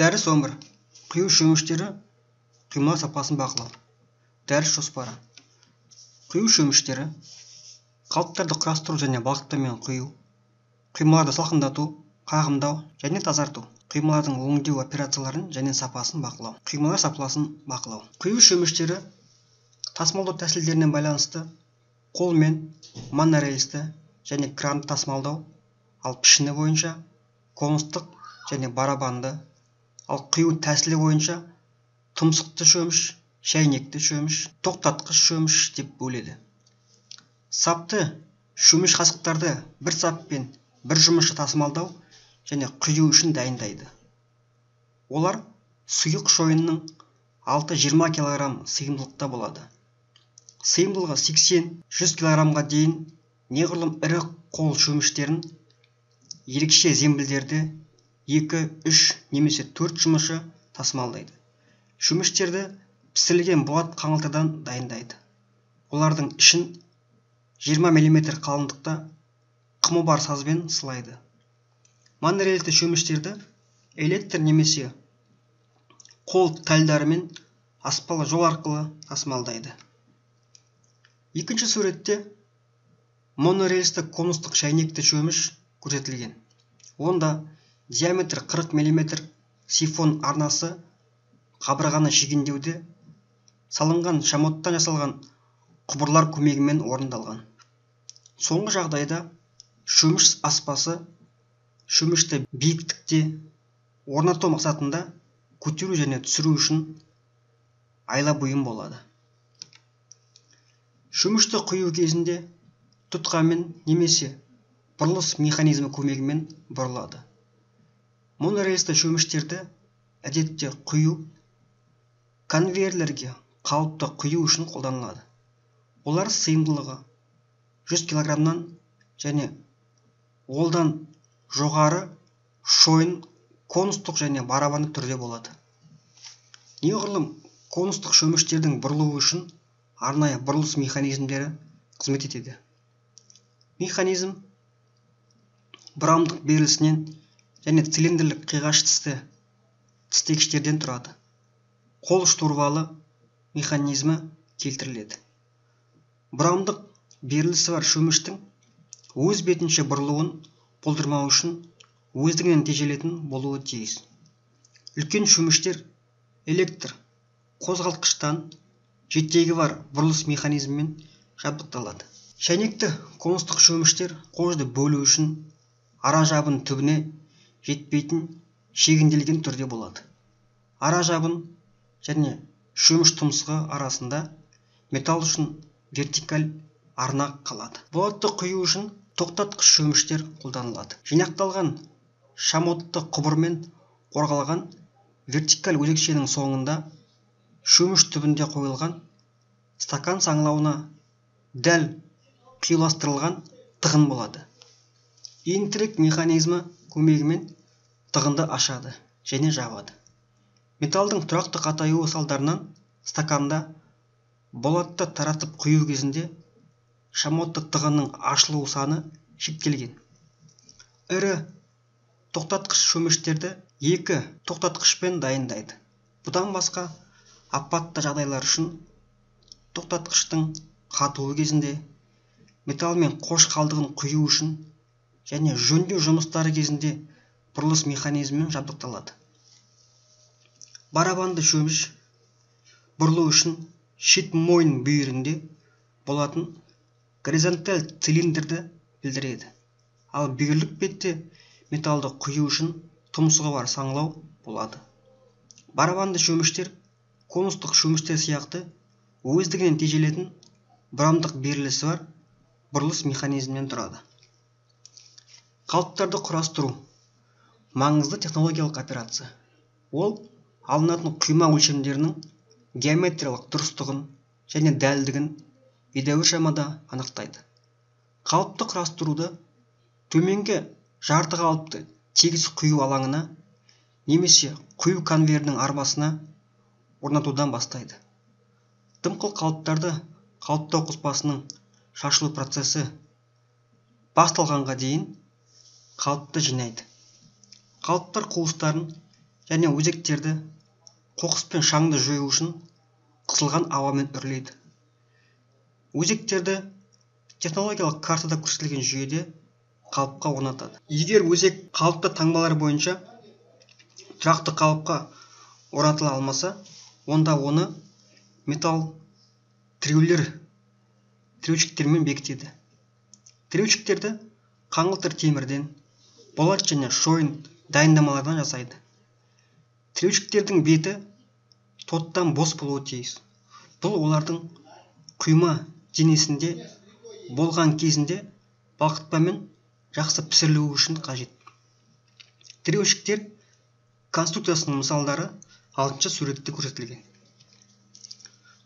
дәріс он бір құю шөміштері құймалар сапасын бақылау. Дәріс жоспары құю шөміштері қалыптарды құрастыру және балқытумен құю. Құймаларды салқындату қағымдау және тазарту. Құймалардың өңдеу операцияларын және сапасын бақылау. Құймалар сапасын бақылау. Құю шөміштері тасымалдау тәсілдеріне байланысты қолмен монорельсті және кранды тасымалдау. Ал пішіні бойынша конустық және барабанды ал құю тәсілі бойынша тұмсықты шөміш шәйнекті шөміш тоқтатқыш шөміш деп бөледі. Сапты шөміш қасықтарды бір саппен бір жұмысшы тасымалдау және құю үшін дайындайды. Олар сұйық шойынның 6-20 кг сыйымдылықта болады. Сыйымдылығы 80-100 кг дейін неғұрлым ірі қол шөміштерін ерекше зембілдерді екі үш немесе төрт жұмысшы тасымалдайды. Шөміштерді пісірілген болат қаңылтырдан дайындайды. Олардың ішін 20 мм қалыңдықта қымы бар сазбен сылайды. Монорельсті шөміштерді электр немесе қол тальдарымен аспалы жол арқылы тасымалдайды. Екінші суретте монорельсті конустық шәйнекті шөміш көрсетілген. Онда диаметрі 40 мм сифон арнасы қабырғаны шегендеуде салынған шамоттан жасалған құбырлар көмегімен орындалған. Соңғы жағдайда шөміш аспасы шөмішті биіктікте орнату мақсатында көтеру және түсіру үшін айла бұйым болады. Шөмішті құю кезінде тұтқамен немесе бұрылыс механизмі көмегімен бұрылады. Монорельсті шөміштерді әдетте құю конвейерлерге қалыпты құю үшін қолданылады. Олар сыйымдылығы 100 килограммнан және олдан жоғары шойын конустық және барабанды түрде болады. Неғұрлым конустық шөміштердің бұрылуы үшін арнайы бұрылыс механизмдері қызмет етеді. Механизм бұрамдық берілісінен және цилиндрлік қиғаш тісті тістегіштерден тұрады. Қол штурвалы механизмі келтіріледі. Бұрамдық берілісі бар шөміштің өз бетінше бұрылуын болдырмау үшін өздігінен тежелетін болуы тиіс. Үлкен шөміштер электр қозғалтқыштан жетегі бар бұрылыс механизмімен жабдықталады. Шәйнекті конустық шөміштер қожды бөлу үшін ара жабын түбіне жетпейтін шегінделген түрде болады. Ара жабын және шөміш тұмсығы арасында металл үшін вертикаль арна қалады. Болатты құю үшін тоқтатқыш шөміштер қолданылады. Жинақталған шамотты құбырмен қорғалған вертикаль өзекшенің соңында шөміш түбінде қойылған стакан саңылауына дәл қиюластырылған тығын болады. Интрик механизмі көмегімен тығынды ашады және жабады. Металдың тұрақты қатаюы салдарынан стаканда болатты таратып құю кезінде шамоттық тығынның ашылу саны шектелген. Ірі тоқтатқыш шөміштерді екі тоқтатқышпен дайындайды. Бұдан басқа апатты жағдайлар үшін тоқтатқыштың қатуы кезінде металл мен қош қалдығын құю үшін және жөндеу жұмыстары кезінде бұрылыс механизмімен жабдықталады. Барабанды шөміш бұрылу үшін шет мойын бүйірінде болатын горизонталь цилиндрді білдіреді. Ал бүйірлік бетте металлды құю үшін тұмсығы бар саңылау болады. Барабанды шөміштер конустық шөміштер сияқты өздігінен тежелетін бұрамдық берілісі бар бұрылыс механизмінен тұрады. Қалыптарды құрастыру. Маңызды технологиялық операция. Ол алынатын құйма өлшемдерінің геометриялық дұрыстығын және дәлдігін едәуір шамада анықтайды. Қалыпты құрастыруды төменгі жарты қалыпты тегіс құю алаңына немесе құю конвейерінің арбасына орнатудан бастайды. Дымқыл қалыптарды қалыптау қоспасының шашылу процесі басталғанға дейін қалыпты жинайды. Қалыптар қуыстарын және өзектерді қоқыс пен шаңды жою үшін қысылған ауамен үрлейді. Өзектерді технологиялық картада көрсетілген жүйеде қалыпқа орнатады. Егер өзек қалыпты таңбалар бойынша тұрақты қалыпқа орнатыла алмаса онда оны металл тіреулер тіреуішіктермен бекітеді. Тіреуішіктерді қаңылтыр темірден болат және шойын дайындамалардан жасайды. Тіреуішіктердің беті тоттан бос болуы тиіс. Бұл олардың құйма денесінде болған кезінде балқытпамен жақсы пісірілуі үшін қажет. Тіреуішіктер конструкциясының мысалдары алтыншы суретте көрсетілген.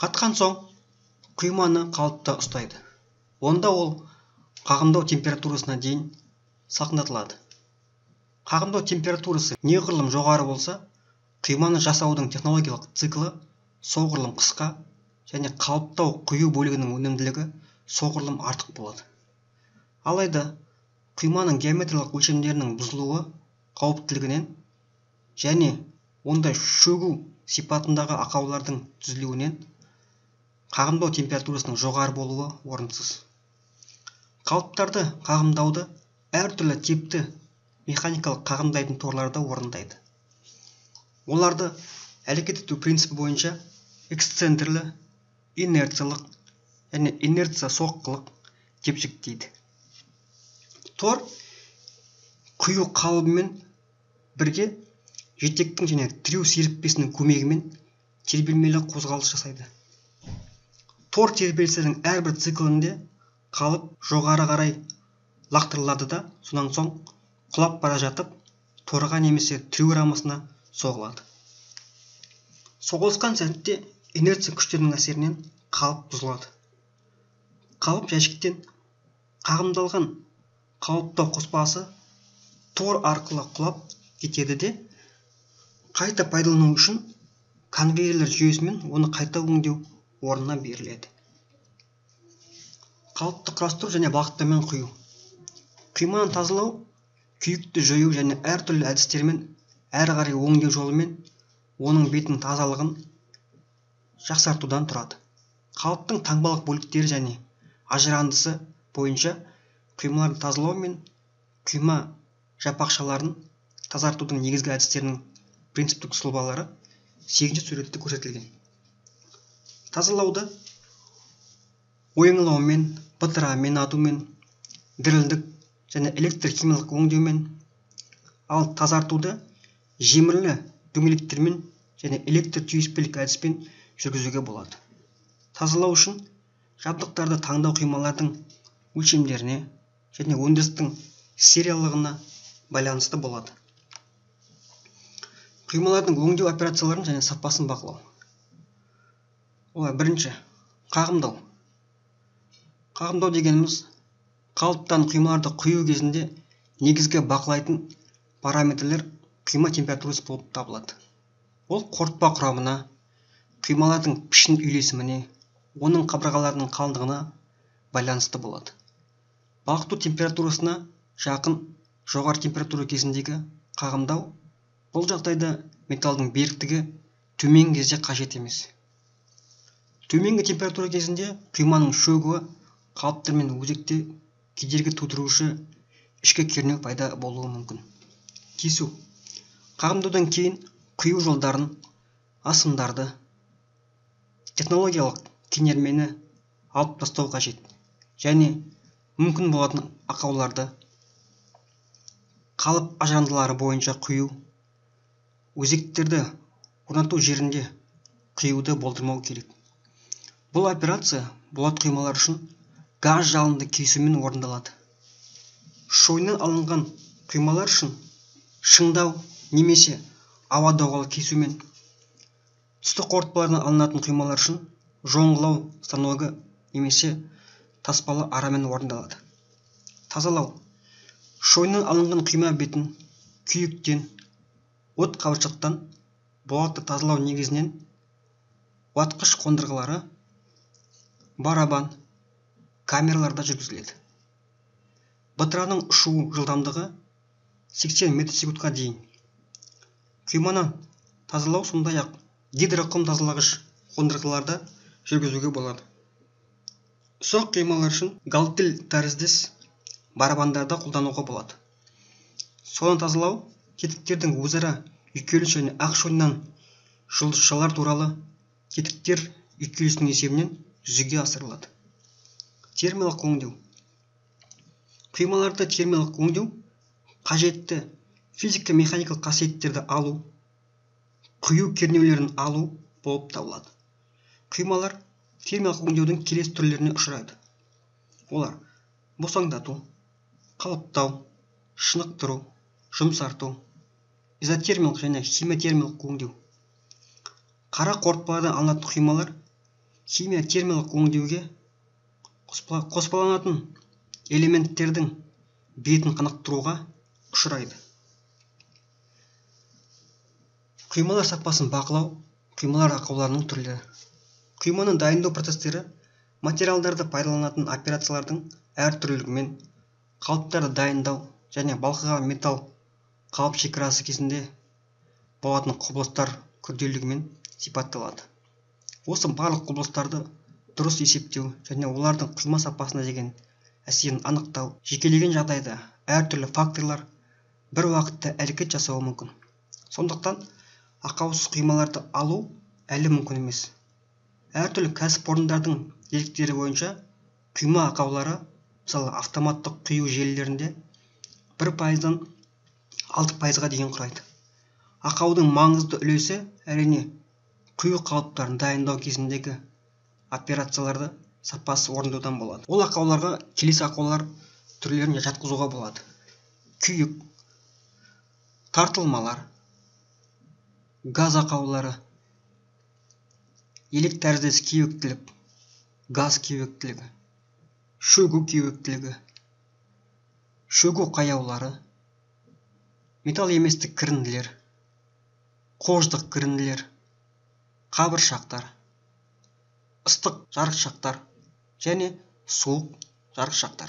Қатқан соң құйманы қалыпта ұстайды. Онда ол қағымдау температурасына дейін салқындатылады қағымдау температурасы неғұрлым жоғары болса құйманы жасаудың технологиялық циклі соғұрлым қысқа және қалыптау құю бөлігінің өнімділігі соғұрлым артық болады. Алайда құйманың геометриялық өлшемдерінің бұзылуы қауіптілігінен және ондай шөгу сипатындағы ақаулардың түзілуінен қағымдау температурасының жоғары болуы орынсыз. Қалыптарды қағымдауды әртүрлі типті механикалық қағымдайтын торларда орындайды. Оларды әрекет ету принципі бойынша эксцентрлі инерциялық және инерция соққылық деп жіктейді. Тор құю қалыбымен бірге жетектің және тіреу серіппесінің көмегімен тербелмелі қозғалыс жасайды. Тор тербелісінің әрбір циклінде қалып жоғары қарай лақтырылады да сонан соң құлап бара жатып торға немесе тіреу рамасына соғылады. Соғылысқан сәтте инерция күштерінің әсерінен қалып бұзылады. Қалып жәшіктен қағымдалған қалыптау қоспасы тор арқылы құлап кетеді де қайта пайдалану үшін конвейерлер жүйесімен оны қайта өңдеу орнына беріледі. Қалыпты құрастыру және бағыттаумен құю. Құйманы тазалау күйікті жою және әртүрлі әдістермен әрі қарай өңдеу жолымен оның бетінің тазалығын жақсартудан тұрады. Қалыптың таңбалық бөліктері және ажырандысы бойынша құймаларды тазалау мен құйма жапақшаларын тазартудың негізгі әдістерінің принциптік сұлбалары сегізінші суретте көрсетілген. Тазалауды оюлаумен бытырамен атумен дірілдік және электр химиялық өңдеумен ал тазартуды жемірлі дөңгелектермен және электр түйіспелік әдіспен жүргізуге болады. Тазалау үшін жабдықтарды таңдау құймалардың өлшемдеріне және өндірістің сериялығына байланысты болады. Құймалардың өңдеу операцияларын және сапасын бақылау. Олар бірінші қағымдау. Қағымдау дегеніміз қалыптан құймаларды құю кезінде негізгі бақылайтын параметрлер құйма температурасы болып табылады. Ол қорытпа құрамына құймалардың пішін үйлесіміне оның қабырғаларының қалыңдығына байланысты болады. Балқыту температурасына жақын жоғары температура кезіндегі қағымдау бұл жағдайда металлдың беріктігі төмен кезде қажет емес. Төменгі температура кезінде құйманың шөгуі қалыптар мен өзекте кедергі тудырушы ішкі кернеу пайда болуы мүмкін. Кесу. Қағымдаудан кейін құю жолдарын асымдарды технологиялық кенермені алып тастау қажет. Және мүмкін болатын ақауларды қалып ажырандылары бойынша құю өзектерді орнату жерінде құюды болдырмау керек. Бұл операция болат құймалар үшін газ жалынды кесумен орындалады. Шойыннан алынған құймалар үшін шыңдау немесе ауа доғалы кесумен. Түсті қорытпалардан алынатын құймалар үшін жоңғылау станогы немесе таспалы арамен орындалады. Тазалау. Шойыннан алынған құйма бетін күйіктен от қабыршақтан болатты тазалау негізінен уатқыш қондырғылары барабан камераларда жүргізіледі. Бытыраның ұшу жылдамдығы 80 метр секундқа дейін. Құйманы тазалау сондай ақ гидроқұм тазалағыш қондырғыларда жүргізуге болады. Ұсақ құймалар үшін галтель тәріздес барабандарды қолдануға болады. Соны тазалау тетіктердің өзара үйкеліс және ақ шойыннан жұлдызшалар туралы тетіктер үйкелісінің есебінен жүзеге асырылады. Термиялық өңдеу. Құймаларды термиялық өңдеу қажетті физика механикалық қасиеттерді алу құю кернеулерін алу болып табылады. Құймалар термиялық өңдеудің келесі түрлеріне ұшырайды. Олар босаңдату қалыптау шынықтыру жұмсарту изотермиялық және химиотермиялық өңдеу. Қара қорытпалардан алынатын құймалар химия-термиялық өңдеуге қоспаланатын элементтердің бетін қанықтыруға ұшырайды. Құймалар сапасын бақылау құймалар ақауларының түрлері. Құйманы дайындау процестері материалдарды пайдаланатын операциялардың әртүрлілігімен қалыптарды дайындау және балқыған металл қалып шекарасы кезінде болатын құбылыстар күрделілігімен сипатталады. Осы барлық құбылыстарды дұрыс есептеу және олардың құйма сапасына деген әсерін анықтау жекелеген жағдайда әртүрлі факторлар бір уақытта әрекет жасауы мүмкін. Сондықтан ақаусыз құймаларды алу әлі мүмкін емес. Әртүрлі кәсіпорындардың деректері бойынша құйма ақаулары мысалы автоматтық құю желілерінде бір пайыздан алты пайызға дейін құрайды. Ақаудың маңызды үлесі әрине құю қалыптарын дайындау кезіндегі операцияларды сапасы орындаудан болады. Ол ақауларға келесі ақаулар түрлерін жатқызуға болады. Күйік тартылмалар газ ақаулары елек тәріздес кеуектілік газ кеуектілігі шөгу кеуектілігі шөгу қаяулары металл еместік кірінділер қождық кірінділер қабыршақтар. Ыстық жарықшақтар және суық жарықшақтар